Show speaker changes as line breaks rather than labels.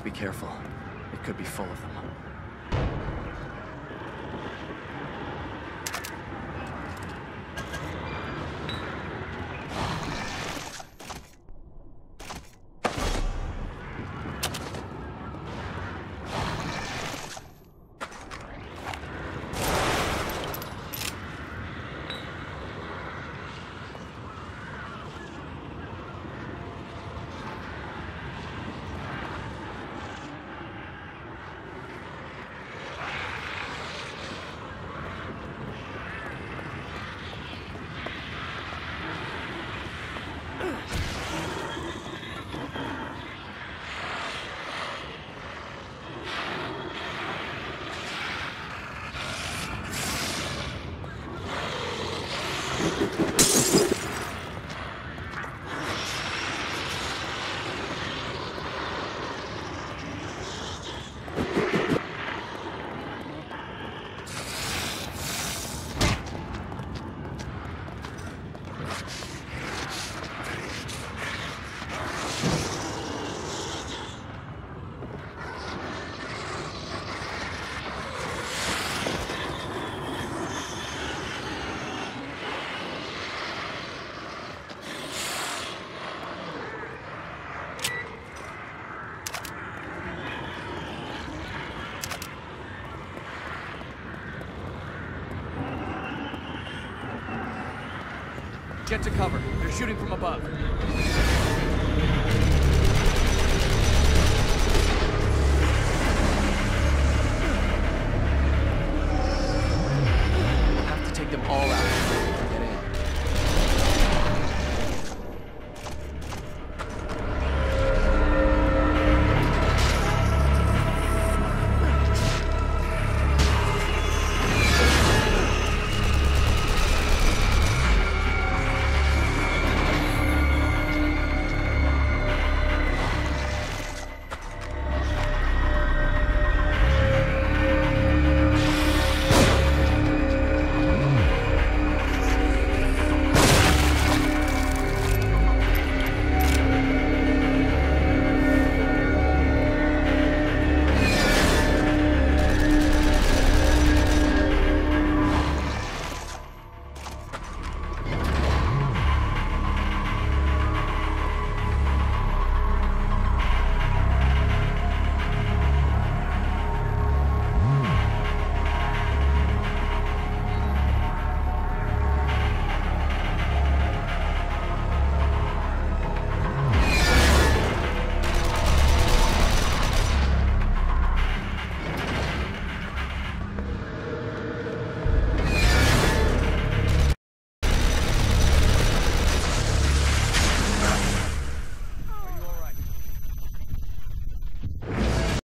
Let's be careful. It could be full of them.
Get to cover. They're shooting from above.